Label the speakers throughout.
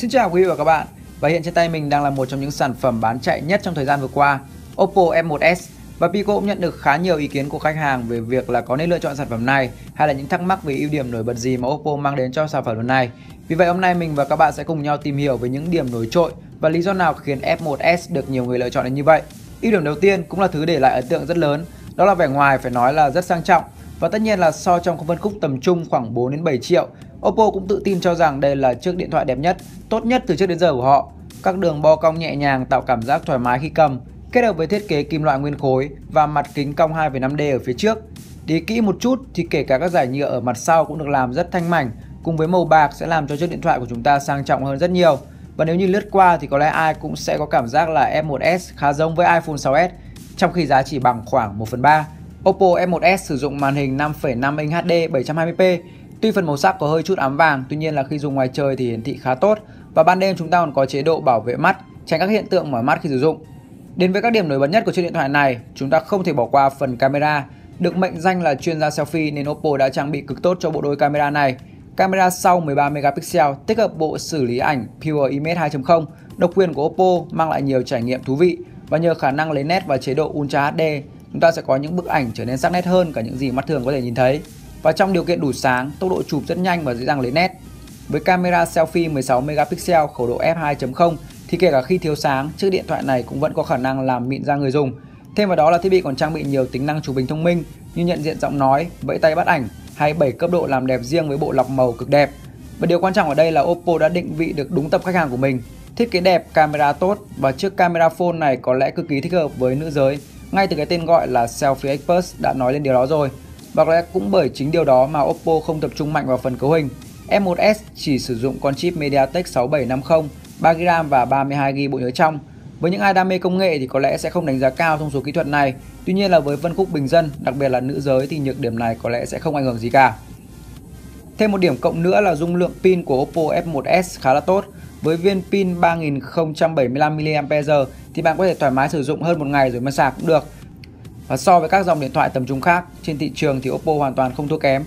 Speaker 1: Xin chào quý vị và các bạn. Và hiện trên tay mình đang là một trong những sản phẩm bán chạy nhất trong thời gian vừa qua, Oppo F1s Và Pico cũng nhận được khá nhiều ý kiến của khách hàng về việc là có nên lựa chọn sản phẩm này Hay là những thắc mắc về ưu điểm nổi bật gì mà Oppo mang đến cho sản phẩm lần này. Vì vậy, hôm nay mình và các bạn sẽ cùng nhau tìm hiểu về những điểm nổi trội Và lý do nào khiến F1s được nhiều người lựa chọn đến như vậy. Ưu điểm đầu tiên cũng là thứ để lại ấn tượng rất lớn, Đó là vẻ ngoài phải nói là rất sang trọng. Và tất nhiên là so trong phân khúc tầm trung khoảng 4 đến 7 triệu Oppo cũng tự tin cho rằng đây là chiếc điện thoại đẹp nhất, tốt nhất từ trước đến giờ của họ. Các đường bo cong nhẹ nhàng tạo cảm giác thoải mái khi cầm, kết hợp với thiết kế kim loại nguyên khối và mặt kính cong 2,5D ở phía trước. Đi kỹ một chút thì kể cả các giải nhựa ở mặt sau cũng được làm rất thanh mảnh, cùng với màu bạc sẽ làm cho chiếc điện thoại của chúng ta sang trọng hơn rất nhiều. Và nếu như lướt qua thì có lẽ ai cũng sẽ có cảm giác là F1s khá giống với iPhone 6s, trong khi giá chỉ bằng khoảng 1 phần 3. Oppo F1s sử dụng màn hình 5,5 inch HD 720p Tuy phần màu sắc có hơi chút ám vàng, tuy nhiên là khi dùng ngoài trời thì hiển thị khá tốt và ban đêm chúng ta còn có chế độ bảo vệ mắt, tránh các hiện tượng mỏi mắt khi sử dụng. Đến với các điểm nổi bật nhất của chiếc điện thoại này, chúng ta không thể bỏ qua phần camera. Được mệnh danh là chuyên gia selfie nên Oppo đã trang bị cực tốt cho bộ đôi camera này. Camera sau 13 megapixel tích hợp bộ xử lý ảnh Pure Image 2.0, độc quyền của Oppo mang lại nhiều trải nghiệm thú vị và nhờ khả năng lấy nét và chế độ Ultra HD, chúng ta sẽ có những bức ảnh trở nên sắc nét hơn cả những gì mắt thường có thể nhìn thấy và trong điều kiện đủ sáng, tốc độ chụp rất nhanh và dễ dàng lấy nét. Với camera selfie 16 megapixel khẩu độ f2.0 thì kể cả khi thiếu sáng, chiếc điện thoại này cũng vẫn có khả năng làm mịn da người dùng. Thêm vào đó là thiết bị còn trang bị nhiều tính năng chụp hình thông minh như nhận diện giọng nói, vẫy tay bắt ảnh hay 7 cấp độ làm đẹp riêng với bộ lọc màu cực đẹp. Và điều quan trọng ở đây là Oppo đã định vị được đúng tập khách hàng của mình. Thiết kế đẹp, camera tốt và chiếc camera phone này có lẽ cực kỳ thích hợp với nữ giới. Ngay từ cái tên gọi là Selfie Express đã nói lên điều đó rồi. Và có lẽ cũng bởi chính điều đó mà Oppo không tập trung mạnh vào phần cấu hình. M1s chỉ sử dụng con chip MediaTek 6750, 3GB và 32GB bộ nhớ trong. Với những ai đam mê công nghệ thì có lẽ sẽ không đánh giá cao thông số kỹ thuật này. Tuy nhiên là với phân khúc bình dân, đặc biệt là nữ giới thì nhược điểm này có lẽ sẽ không ảnh hưởng gì cả. Thêm một điểm cộng nữa là dung lượng pin của Oppo F1s khá là tốt. Với viên pin 3075 mAh thì bạn có thể thoải mái sử dụng hơn một ngày rồi mới sạc cũng được. Và so với các dòng điện thoại tầm trung khác trên thị trường thì Oppo hoàn toàn không thua kém.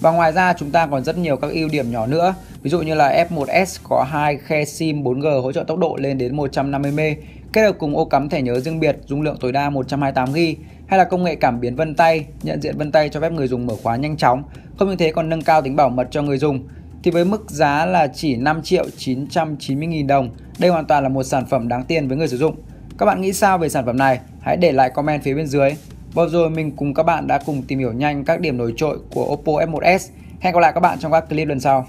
Speaker 1: Và ngoài ra chúng ta còn rất nhiều các ưu điểm nhỏ nữa. Ví dụ như là F1s có hai khe SIM 4G hỗ trợ tốc độ lên đến 150M, kết hợp cùng ô cắm thẻ nhớ riêng biệt dung lượng tối đa 128GB hay là công nghệ cảm biến vân tay, nhận diện vân tay cho phép người dùng mở khóa nhanh chóng. Không những thế còn nâng cao tính bảo mật cho người dùng. Thì với mức giá là chỉ 5 triệu 990 nghìn đồng, đây hoàn toàn là một sản phẩm đáng tiền với người sử dụng. Các bạn nghĩ sao về sản phẩm này? Hãy để lại comment phía bên dưới. Vừa rồi mình cùng các bạn đã cùng tìm hiểu nhanh các điểm nổi trội của Oppo F1s. Hẹn gặp lại các bạn trong các clip lần sau.